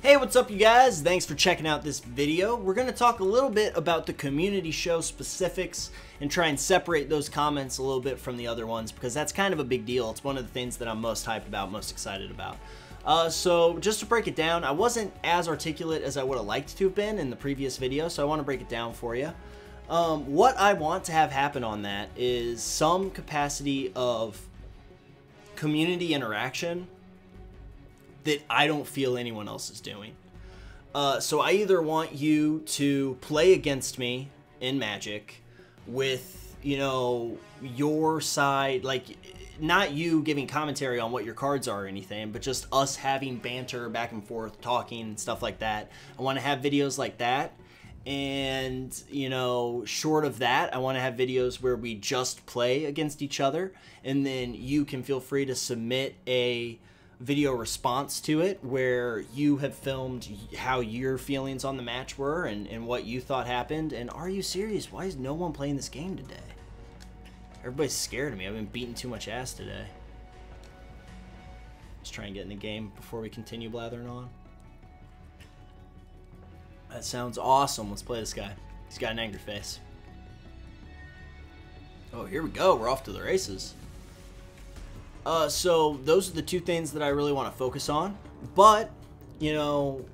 Hey, what's up you guys? Thanks for checking out this video. We're going to talk a little bit about the community show specifics and try and separate those comments a little bit from the other ones because that's kind of a big deal. It's one of the things that I'm most hyped about, most excited about. Uh, so just to break it down, I wasn't as articulate as I would have liked to have been in the previous video, so I want to break it down for you. Um, what I want to have happen on that is some capacity of community interaction that I don't feel anyone else is doing. Uh, so I either want you to play against me in Magic with, you know, your side, like, not you giving commentary on what your cards are or anything, but just us having banter back and forth, talking, and stuff like that. I want to have videos like that. And, you know, short of that, I want to have videos where we just play against each other. And then you can feel free to submit a video response to it where you have filmed how your feelings on the match were and, and what you thought happened. And are you serious? Why is no one playing this game today? Everybody's scared of me. I've been beating too much ass today. Let's try and get in the game before we continue blathering on. That sounds awesome. Let's play this guy. He's got an angry face. Oh, here we go. We're off to the races. Uh, so those are the two things that I really want to focus on. But, you know,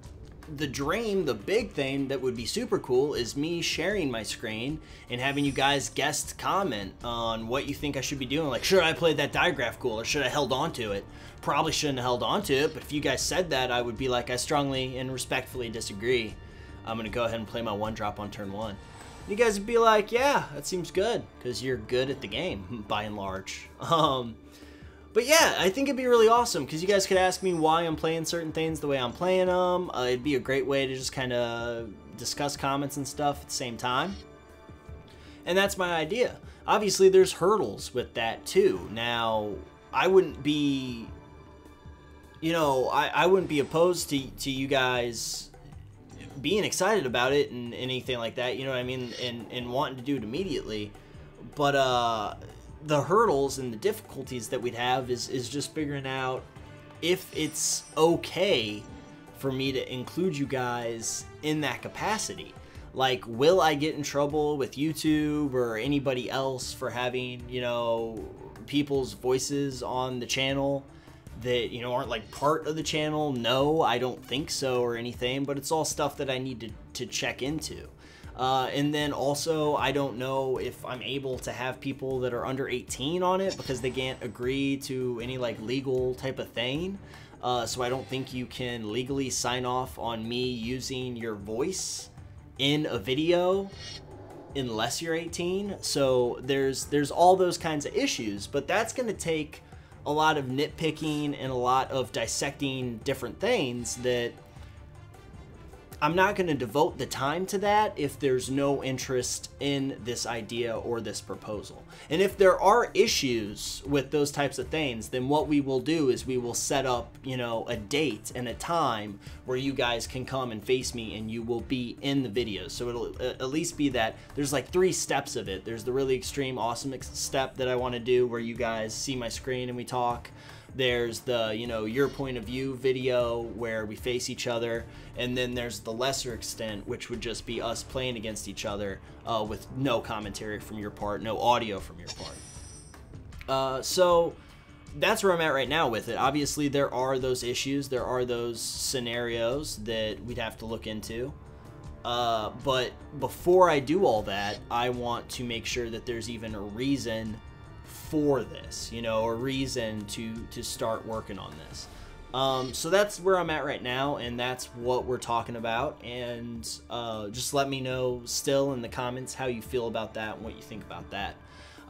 the dream, the big thing that would be super cool is me sharing my screen and having you guys guest comment on what you think I should be doing. Like, should I play that digraph cool or should I held on to it? Probably shouldn't have held on to it, but if you guys said that, I would be like, I strongly and respectfully disagree. I'm going to go ahead and play my one drop on turn one. You guys would be like, yeah, that seems good because you're good at the game by and large. Um, but yeah, I think it'd be really awesome because you guys could ask me why I'm playing certain things the way I'm playing them. Uh, it'd be a great way to just kind of discuss comments and stuff at the same time. And that's my idea. Obviously, there's hurdles with that too. Now, I wouldn't be, you know, I, I wouldn't be opposed to, to you guys being excited about it and, and anything like that, you know what I mean, and, and wanting to do it immediately. But, uh, the hurdles and the difficulties that we'd have is, is just figuring out if it's okay for me to include you guys in that capacity. Like, will I get in trouble with YouTube or anybody else for having, you know, people's voices on the channel that, you know, aren't like part of the channel? No, I don't think so or anything, but it's all stuff that I need to, to check into. Uh, and then also, I don't know if I'm able to have people that are under 18 on it because they can't agree to any like legal type of thing. Uh, so I don't think you can legally sign off on me using your voice in a video unless you're 18. So there's there's all those kinds of issues, but that's going to take a lot of nitpicking and a lot of dissecting different things that I'm not going to devote the time to that if there's no interest in this idea or this proposal. And if there are issues with those types of things, then what we will do is we will set up, you know, a date and a time where you guys can come and face me and you will be in the videos. So it'll uh, at least be that there's like three steps of it. There's the really extreme awesome step that I want to do where you guys see my screen and we talk. There's the, you know, your point of view video where we face each other. And then there's the lesser extent, which would just be us playing against each other uh, with no commentary from your part, no audio from your part. Uh, so that's where I'm at right now with it. Obviously, there are those issues, there are those scenarios that we'd have to look into. Uh, but before I do all that, I want to make sure that there's even a reason for this, you know, a reason to to start working on this. Um, so that's where I'm at right now, and that's what we're talking about. And uh, just let me know still in the comments how you feel about that and what you think about that.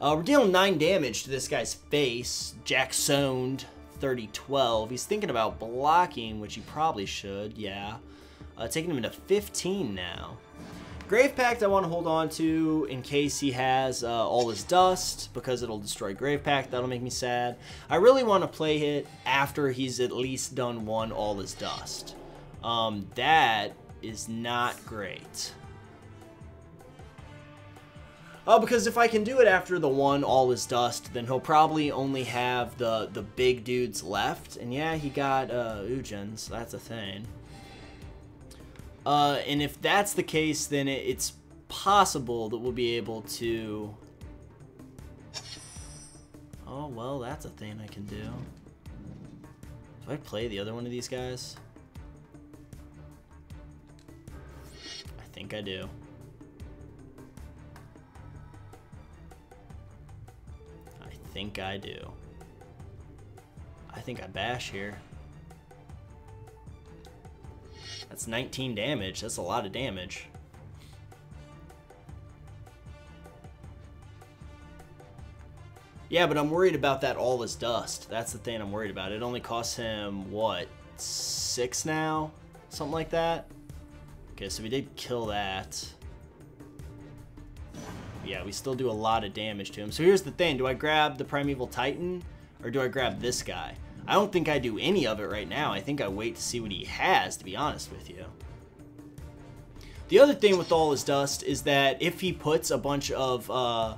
Uh, we're dealing 9 damage to this guy's face. Jack Soned, 3012. He's thinking about blocking, which he probably should, yeah. Uh, taking him into 15 now. Grave Pact I want to hold on to in case he has uh, all is dust because it'll destroy Grave Pact. That'll make me sad. I really want to play it after he's at least done one all is dust. Um, that is not great. Oh, because if I can do it after the one all is dust, then he'll probably only have the the big dudes left. And yeah, he got uh, Ujins. That's a thing. Uh, and if that's the case, then it, it's possible that we'll be able to... Oh, well, that's a thing I can do. Do I play the other one of these guys? I think I do. I think I do. I think I bash here. That's 19 damage. That's a lot of damage. Yeah, but I'm worried about that all is dust. That's the thing I'm worried about. It only costs him, what, six now? Something like that? Okay, so we did kill that. Yeah, we still do a lot of damage to him. So here's the thing. Do I grab the Primeval Titan or do I grab this guy? I don't think I do any of it right now. I think I wait to see what he has, to be honest with you. The other thing with all is dust is that if he puts a bunch of uh,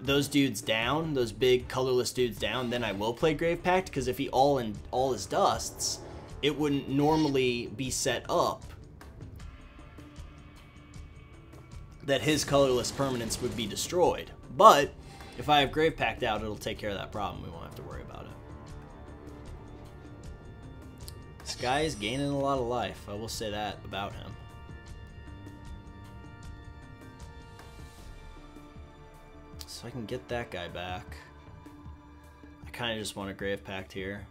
those dudes down, those big colorless dudes down, then I will play Grave Pact because if he all in all his dusts, it wouldn't normally be set up that his colorless permanents would be destroyed. But if I have Grave Pact out, it'll take care of that problem. We won't have to worry about guy is gaining a lot of life. I will say that about him. So I can get that guy back. I kind of just want a Grave Pact here.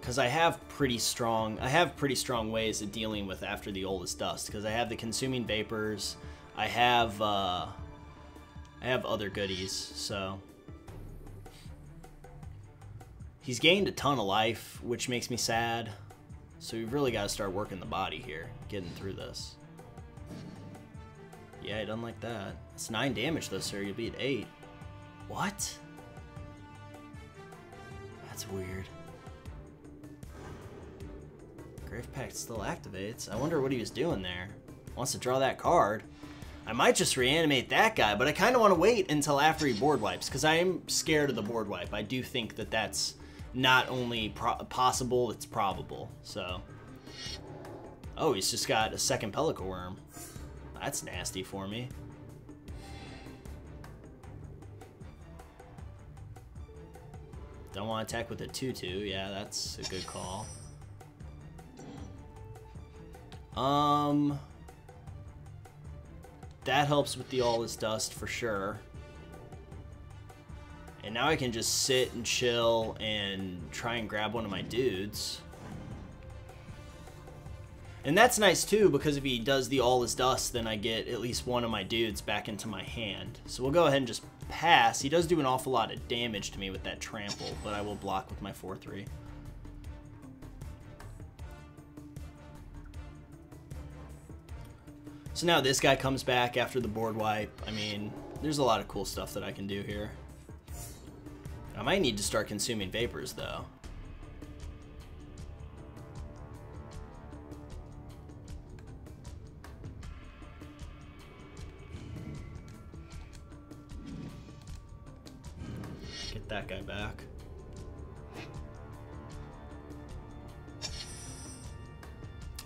because I have pretty strong I have pretty strong ways of dealing with after the all is dust because I have the consuming vapors I have uh, I have other goodies so. He's gained a ton of life which makes me sad. So we've really got to start working the body here getting through this. Yeah he doesn't like that. It's 9 damage though sir. You'll be at 8 what? That's weird. Grave Pact still activates. I wonder what he was doing there. Wants to draw that card. I might just reanimate that guy, but I kind of want to wait until after he board wipes, because I am scared of the board wipe. I do think that that's not only possible, it's probable. So, Oh, he's just got a second Pelakka Wurm. That's nasty for me. Don't want to attack with a 2-2. Yeah, that's a good call. Um, that helps with the all is dust for sure. And now I can just sit and chill and try and grab one of my dudes. And that's nice too, because if he does the all is dust, then I get at least one of my dudes back into my hand. So we'll go ahead and just pass. He does do an awful lot of damage to me with that trample, but I will block with my 4-3. So now this guy comes back after the board wipe. I mean, there's a lot of cool stuff that I can do here. I might need to start consuming vapors, though. Get that guy back.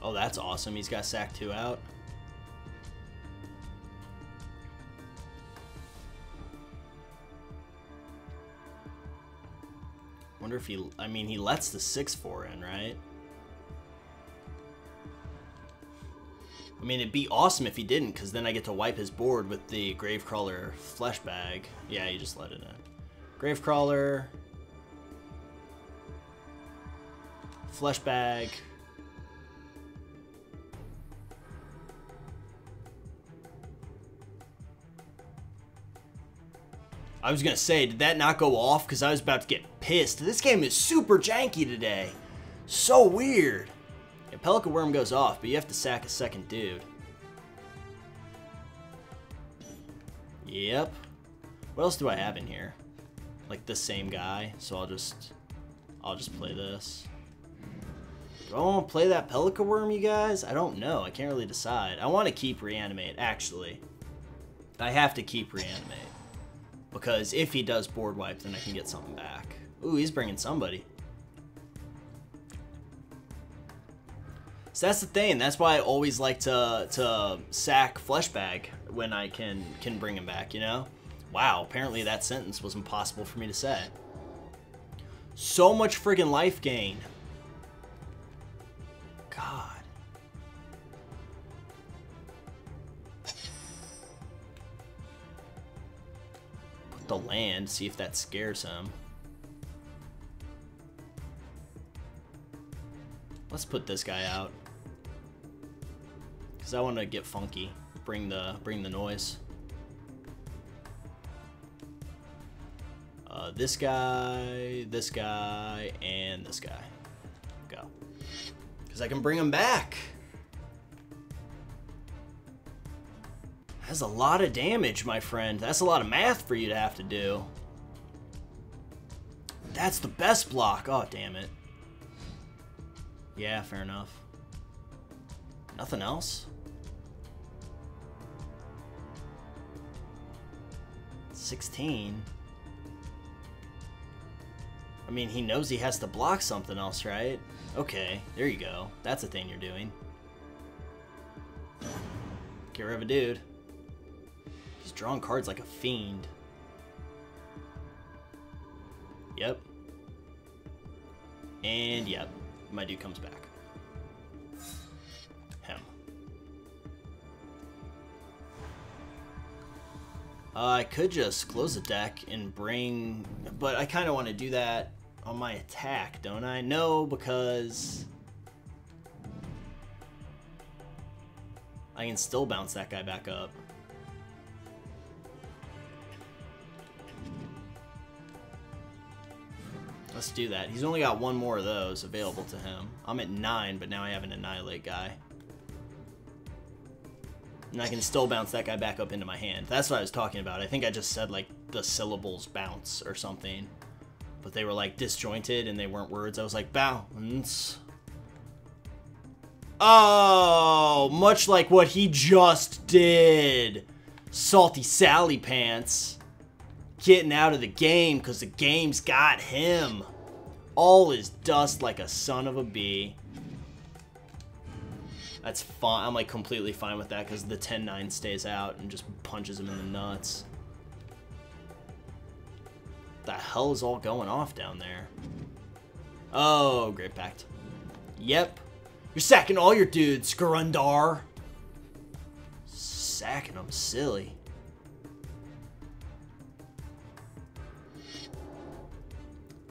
Oh, that's awesome. He's got sack 2 out. Wonder if he, I mean, he lets the 6-4 in, right? I mean, it'd be awesome if he didn't, because then I get to wipe his board with the Gravecrawler Fleshbag. Yeah, he just let it in. Gravecrawler. Fleshbag. I was gonna say, did that not go off? Because I was about to get pissed. This game is super janky today. So weird. Yeah, Pelakka Wurm goes off, but you have to sack a second dude. Yep. What else do I have in here? Like the same guy, so I'll just I'll just play this. Do I want to play that Pelakka Wurm, you guys? I don't know. I can't really decide. I want to keep Reanimate, actually. I have to keep Reanimate. Because if he does board wipe, then I can get something back. Ooh, he's bringing somebody. So that's the thing. That's why I always like to to sack Fleshbag when I can can bring him back. You know. Wow. Apparently that sentence was impossible for me to say. So much friggin' life gain. God. The land. See if that scares him. Let's put this guy out. Cause I want to get funky. Bring the bring the noise. Uh, this guy, this guy, and this guy. Go. Because I can bring him back. That's a lot of damage, my friend. That's a lot of math for you to have to do. That's the best block. Oh, damn it. Yeah, fair enough. Nothing else? 16. I mean, he knows he has to block something else, right? Okay, there you go. That's a thing you're doing. Get rid of a dude. Drawing cards like a fiend. Yep. And yep, my dude comes back. Uh, I could just close the deck and bring, but I kind of want to do that on my attack, don't I? No, because I can still bounce that guy back up. Let's do that. He's only got one more of those available to him. I'm at nine, but now I have an Annihilate guy. And I can still bounce that guy back up into my hand. That's what I was talking about. I think I just said, like, the syllables bounce or something. But they were, like, disjointed and they weren't words. I was like, bounce. Oh, much like what he just did. Salty Sally Pants. Getting out of the game because the game's got him. All is dust like a son of a bee. That's fine. I'm like completely fine with that because the 10-9 stays out and just punches him in the nuts. The hell is all going off down there? Oh, Grave Pact. Yep. You're sacking all your dudes, Skarundar. Sacking them silly.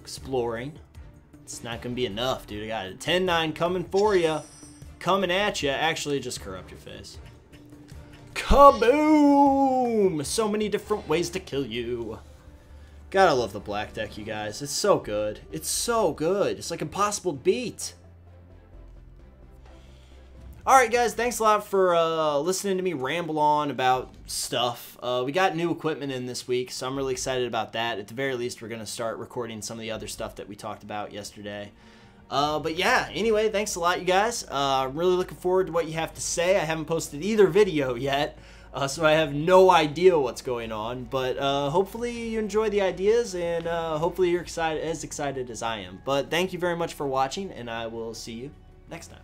Exploring. It's not going to be enough, dude. I got a 10-9 coming for you coming at you, actually just corrupt your face. Kaboom! So many different ways to kill you. Gotta love the black deck, you guys. It's so good. It's so good. It's like impossible to beat. Alright guys, thanks a lot for uh, listening to me ramble on about stuff. Uh, we got new equipment in this week, so I'm really excited about that. At the very least, we're going to start recording some of the other stuff that we talked about yesterday. Uh, but yeah, anyway, thanks a lot, you guys. Uh, I'm really looking forward to what you have to say. I haven't posted either video yet, uh, so I have no idea what's going on. But uh, hopefully you enjoy the ideas, and uh, hopefully you're excited as excited as I am. But thank you very much for watching, and I will see you next time.